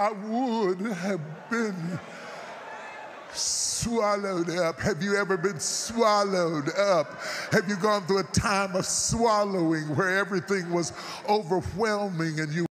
I would have been swallowed up. Have you ever been swallowed up? Have you gone through a time of swallowing where everything was overwhelming and you